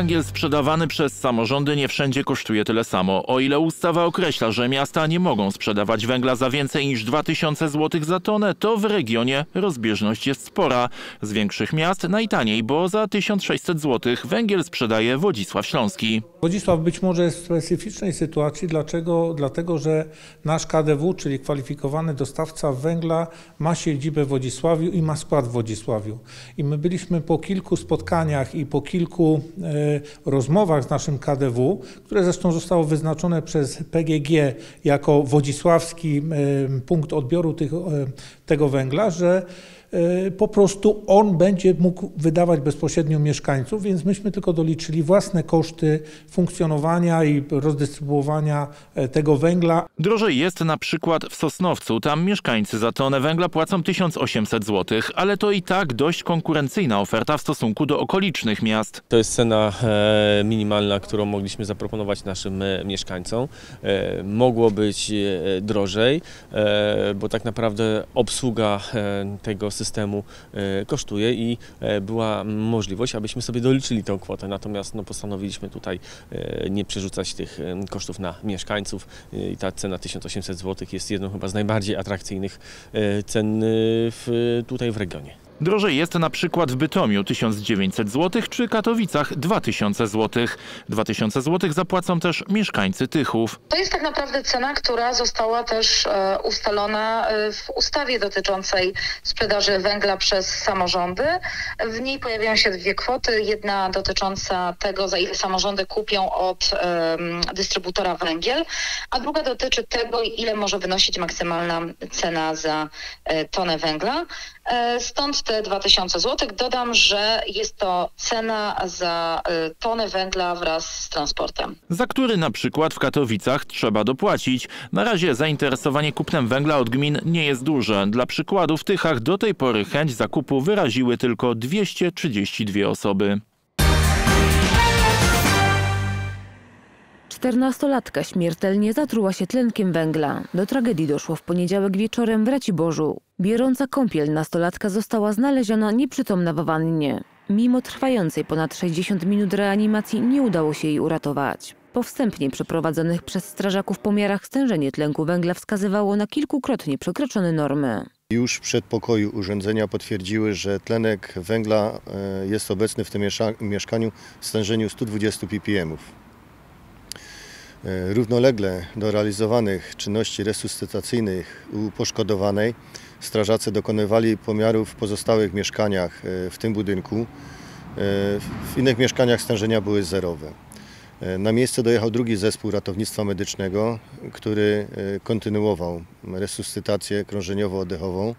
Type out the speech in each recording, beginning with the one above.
Węgiel sprzedawany przez samorządy nie wszędzie kosztuje tyle samo. O ile ustawa określa, że miasta nie mogą sprzedawać węgla za więcej niż 2000 zł za tonę, to w regionie rozbieżność jest spora. Z większych miast najtaniej, bo za 1600 zł węgiel sprzedaje Wodzisław Śląski. Wodzisław być może jest w specyficznej sytuacji. Dlaczego? Dlatego, że nasz KDW, czyli kwalifikowany dostawca węgla, ma siedzibę w Wodzisławiu i ma skład w Wodzisławiu. I my byliśmy po kilku spotkaniach i po kilku e, rozmowach z naszym KDW, które zresztą zostało wyznaczone przez PGG jako wodzisławski punkt odbioru tych, e, tego węgla, że po prostu on będzie mógł wydawać bezpośrednio mieszkańców, więc myśmy tylko doliczyli własne koszty funkcjonowania i rozdystrybuowania e, tego węgla. Drożej jest na przykład w Sosnowcu. Tam mieszkańcy za tonę węgla płacą 1800 zł, ale to i tak dość konkurencyjna oferta w stosunku do okolicznych miast. To jest cena e, minimalna, którą mogliśmy zaproponować naszym e, mieszkańcom. E, Mogło być e, drożej, e, bo tak naprawdę obsługa e, tego systemu e, kosztuje i e, była możliwość, abyśmy sobie doliczyli tę kwotę. Natomiast no, postanowiliśmy tutaj e, nie przerzucać tych kosztów na mieszkańców i ta cena 1800 zł jest jedną chyba z najbardziej atrakcyjnych cen w, tutaj w regionie. Drożej jest na przykład w Bytomiu 1900 zł czy Katowicach 2000 zł. 2000 zł zapłacą też mieszkańcy Tychów. To jest tak naprawdę cena, która została też e, ustalona e, w ustawie dotyczącej sprzedaży węgla przez samorządy. W niej pojawiają się dwie kwoty. Jedna dotycząca tego, za ile samorządy kupią od em, dystrybutora węgiel, a druga dotyczy tego, ile może wynosić maksymalna cena za e, tonę węgla. E, Stąd te 2000 zł. Dodam, że jest to cena za e, tonę węgla wraz z transportem. za który na przykład w Katowicach trzeba dopłacić. Na razie zainteresowanie kupnem węgla od gmin nie jest duże. Dla przykładu w Tychach do tej pory chęć zakupu wyraziły tylko 232 osoby. Czternastolatka śmiertelnie zatruła się tlenkiem węgla. Do tragedii doszło w poniedziałek wieczorem w Raciborzu. Bierąca kąpiel nastolatka została znaleziona nieprzytomna w wannie. Mimo trwającej ponad 60 minut reanimacji nie udało się jej uratować. Po wstępnie przeprowadzonych przez strażaków pomiarach stężenie tlenku węgla wskazywało na kilkukrotnie przekroczone normy. Już w przedpokoju urządzenia potwierdziły, że tlenek węgla e, jest obecny w tym mieszkaniu w stężeniu 120 ppm. E, Równolegle do realizowanych czynności resuscytacyjnych u poszkodowanej strażacy dokonywali pomiarów w pozostałych mieszkaniach e, w tym budynku. E, W innych mieszkaniach stężenia były zerowe. Na miejsce dojechał drugi zespół ratownictwa medycznego, który kontynuował resuscytację krążeniowo-oddechową.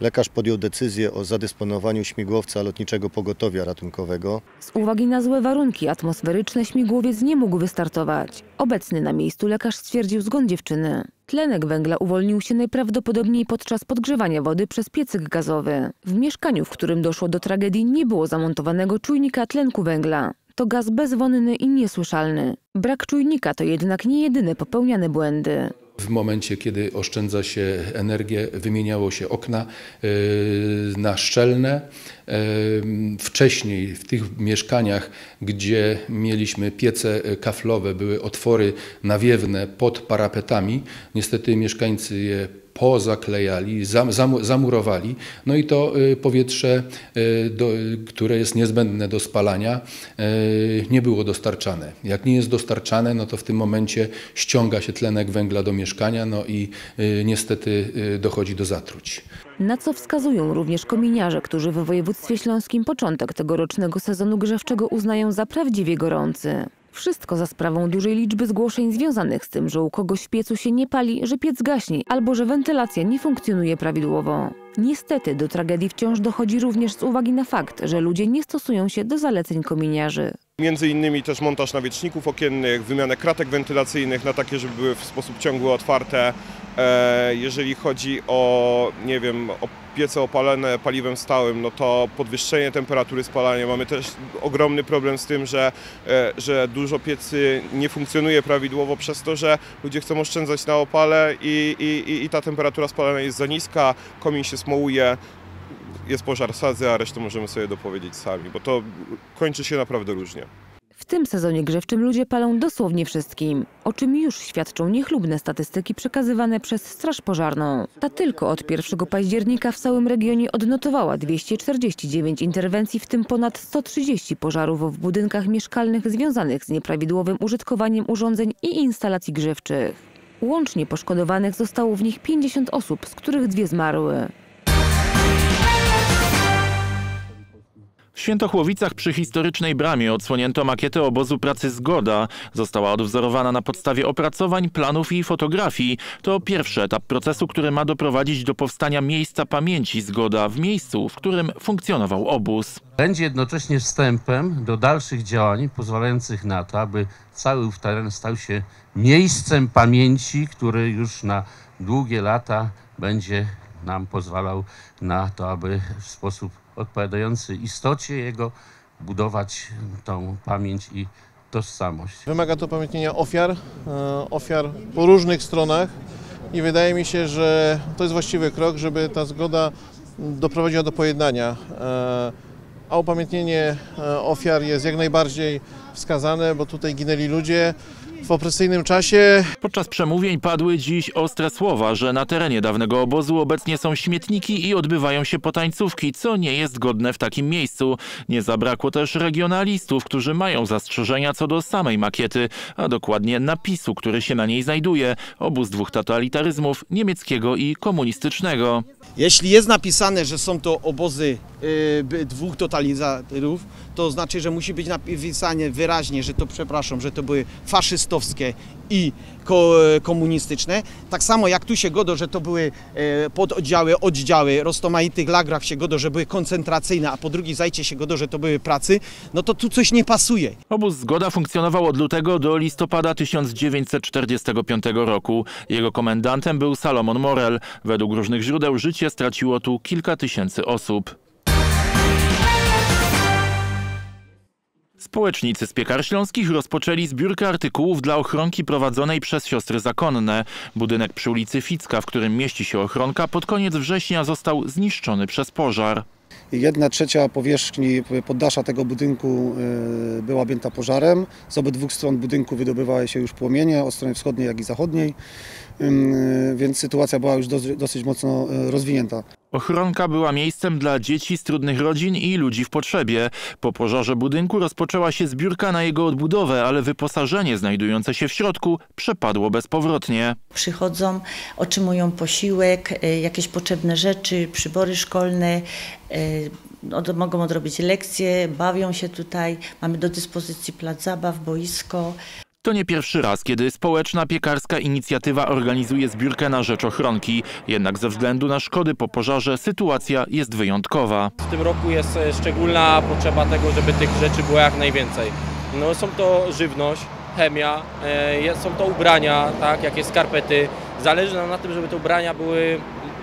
Lekarz podjął decyzję o zadysponowaniu śmigłowca lotniczego pogotowia ratunkowego. Z uwagi na złe warunki atmosferyczne śmigłowiec nie mógł wystartować. Obecny na miejscu lekarz stwierdził zgon dziewczyny. Tlenek węgla uwolnił się najprawdopodobniej podczas podgrzewania wody przez piecyk gazowy. W mieszkaniu, w którym doszło do tragedii, nie było zamontowanego czujnika tlenku węgla. To gaz bezwonny i niesłyszalny. Brak czujnika to jednak nie jedyne popełniane błędy. W momencie, kiedy oszczędza się energię, wymieniało się okna e, na szczelne. E, Wcześniej w tych mieszkaniach, gdzie mieliśmy piece kaflowe, były otwory nawiewne pod parapetami. Niestety mieszkańcy je pozaklejali, zam- zamu- zamurowali. No i to y, powietrze, y, do, które jest niezbędne do spalania, y, nie było dostarczane. Jak nie jest dostarczane, no to w tym momencie ściąga się tlenek węgla do mieszkania, no i niestety dochodzi do zatruć. Na co wskazują również kominiarze, którzy w województwie śląskim początek tegorocznego sezonu grzewczego uznają za prawdziwie gorący. Wszystko za sprawą dużej liczby zgłoszeń związanych z tym, że u kogoś w piecu się nie pali, że piec gaśnie albo że wentylacja nie funkcjonuje prawidłowo. Niestety do tragedii wciąż dochodzi również z uwagi na fakt, że ludzie nie stosują się do zaleceń kominiarzy. Między innymi też montaż nawieczników okiennych, wymianę kratek wentylacyjnych na takie, żeby były w sposób ciągły otwarte. E, Jeżeli chodzi o, nie wiem, o piece opalane paliwem stałym, no to podwyższenie temperatury spalania. Mamy też ogromny problem z tym, że, e, że dużo piecy nie funkcjonuje prawidłowo przez to, że ludzie chcą oszczędzać na opale i, i, i- ta temperatura spalania jest za niska, komin się smołuje, jest pożar sadzy, a resztę możemy sobie dopowiedzieć sami, bo to kończy się naprawdę różnie. W tym sezonie grzewczym ludzie palą dosłownie wszystkim, o czym już świadczą niechlubne statystyki przekazywane przez Straż Pożarną. Ta tylko od 1 października w całym regionie odnotowała 249 interwencji, w tym ponad 130 pożarów w budynkach mieszkalnych związanych z nieprawidłowym użytkowaniem urządzeń i instalacji grzewczych. Łącznie poszkodowanych zostało w nich 50 osób, z których dwie zmarły. W Świętochłowicach przy historycznej bramie odsłonięto makietę obozu pracy Zgoda. Została odwzorowana na podstawie opracowań, planów i fotografii. To pierwszy etap procesu, który ma doprowadzić do powstania miejsca pamięci Zgoda w miejscu, w którym funkcjonował obóz. Będzie jednocześnie wstępem do dalszych działań pozwalających na to, aby cały teren stał się miejscem pamięci, który już na długie lata będzie nam pozwalał na to, aby w sposób odpowiadający istocie jego budować tą pamięć i tożsamość. Wymaga to pamiętnienia ofiar, e, ofiar po różnych stronach i wydaje mi się, że to jest właściwy krok, żeby ta zgoda doprowadziła do pojednania. E, A upamiętnienie e, ofiar jest jak najbardziej wskazane, bo tutaj ginęli ludzie w opresyjnym czasie. Podczas przemówień padły dziś ostre słowa, że na terenie dawnego obozu obecnie są śmietniki i odbywają się potańcówki, co nie jest godne w takim miejscu. Nie zabrakło też regionalistów, którzy mają zastrzeżenia co do samej makiety, a dokładnie napisu, który się na niej znajduje. Obóz dwóch totalitaryzmów, niemieckiego i komunistycznego. Jeśli jest napisane, że są to obozy y, by- dwóch totalitarów, to znaczy, że musi być napisane wyraźnie, że to, przepraszam, że to były faszystowskie i ko, komunistyczne. Tak samo jak tu się godo, że to były e, pododdziały, oddziały, rozmaitych lagrach się godo, że były koncentracyjne, a po drugiej zajcie się godo, że to były pracy, no to tu coś nie pasuje. Obóz Zgoda funkcjonował od lutego do listopada 1945 roku. Jego komendantem był Salomon Morel. Według różnych źródeł życie straciło tu kilka tysięcy osób. Społecznicy z piekar śląskich rozpoczęli zbiórkę artykułów dla ochronki prowadzonej przez siostry zakonne. Budynek przy ulicy Ficka, w którym mieści się ochronka, pod koniec września został zniszczony przez pożar. Jedna trzecia powierzchni poddasza tego budynku e, była objęta pożarem. Z obydwu stron budynku wydobywały się już płomienie, od strony wschodniej jak i zachodniej, więc sytuacja była już dosyć, mocno e, rozwinięta. Ochronka była miejscem dla dzieci z trudnych rodzin i ludzi w potrzebie. Po pożarze budynku rozpoczęła się zbiórka na jego odbudowę, ale wyposażenie znajdujące się w środku przepadło bezpowrotnie. Przychodzą, otrzymują posiłek, e, jakieś potrzebne rzeczy, przybory szkolne, od, mogą odrobić lekcje, bawią się tutaj. Mamy do dyspozycji plac zabaw, boisko. To nie pierwszy raz, kiedy społeczna piekarska inicjatywa organizuje zbiórkę na rzecz ochronki. Jednak ze względu na szkody po pożarze sytuacja jest wyjątkowa. W tym roku jest e, szczególna potrzeba tego, żeby tych rzeczy było jak najwięcej. No, są to żywność, chemia, e, są to ubrania, tak, jakieś skarpety. Zależy nam na tym, żeby te ubrania były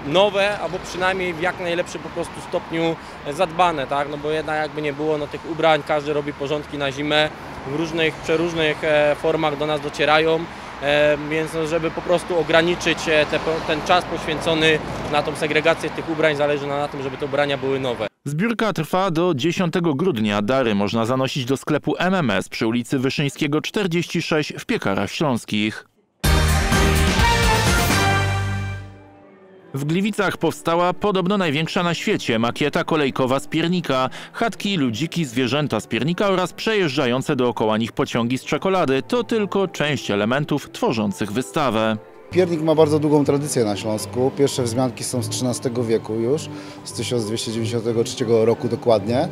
nowe, albo przynajmniej w jak najlepszym po prostu stopniu e, zadbane, tak, no bo jednak jakby nie było, no tych ubrań każdy robi porządki na zimę, w różnych, przeróżnych e, formach do nas docierają, e, więc no, żeby po prostu ograniczyć e, te, ten czas poświęcony na tą segregację tych ubrań, zależy nam na tym, żeby te ubrania były nowe. Zbiórka trwa do 10 grudnia. Dary można zanosić do sklepu MMS przy ulicy Wyszyńskiego 46 w Piekarach Śląskich. W Gliwicach powstała podobno największa na świecie makieta kolejkowa z piernika. Chatki, ludziki, zwierzęta z piernika oraz przejeżdżające dookoła nich pociągi z czekolady to tylko część elementów tworzących wystawę. Piernik ma bardzo długą tradycję na Śląsku. Pierwsze wzmianki są z XIII wieku już, z 1293 roku dokładnie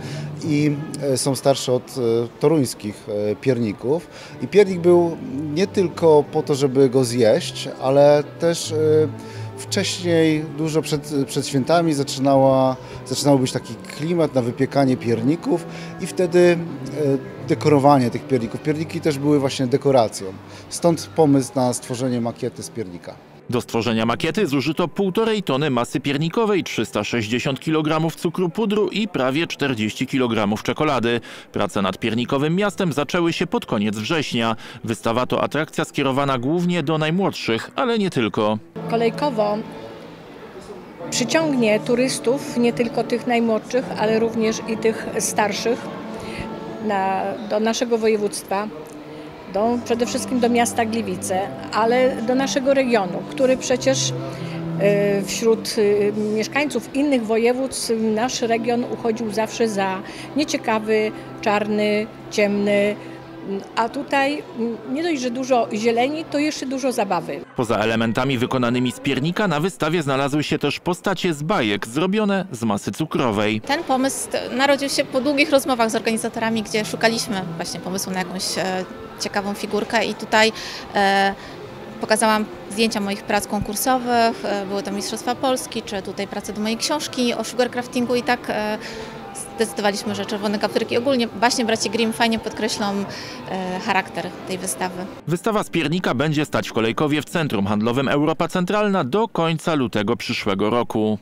i e, są starsze od e, toruńskich e, pierników. I piernik był nie tylko po to, żeby go zjeść, ale też wcześniej, dużo przed, przed świętami zaczynała, zaczynał być taki klimat na wypiekanie pierników i wtedy e, dekorowanie tych pierników. Pierniki też były właśnie dekoracją. Stąd pomysł na stworzenie makiety z piernika. Do stworzenia makiety zużyto 1,5 tony masy piernikowej, 360 kg cukru pudru i prawie 40 kg czekolady. Prace nad piernikowym miastem zaczęły się pod koniec września. Wystawa to atrakcja skierowana głównie do najmłodszych, ale nie tylko. kolejkowo przyciągnie turystów, nie tylko tych najmłodszych, ale również i tych starszych. na, do naszego województwa, przede wszystkim do miasta Gliwice, ale do naszego regionu, który przecież e, wśród e, mieszkańców innych województw nasz region uchodził zawsze za nieciekawy, czarny, ciemny, a tutaj nie dość, że dużo zieleni, to jeszcze dużo zabawy. Poza elementami wykonanymi z piernika na wystawie znalazły się też postacie z bajek zrobione z masy cukrowej. Ten pomysł narodził się po długich rozmowach z organizatorami, gdzie szukaliśmy właśnie pomysłu na jakąś e, ciekawą figurkę i tutaj e, pokazałam zdjęcia moich prac konkursowych, e, były to Mistrzostwa Polski, czy tutaj prace do mojej książki o sugarcraftingu i tak e, zdecydowaliśmy, że Czerwone Kapturki ogólnie właśnie braci Grimm fajnie podkreślą e, charakter tej wystawy. Wystawa z piernika będzie stać w Kolejkowie w Centrum Handlowym Europa Centralna do końca lutego przyszłego roku.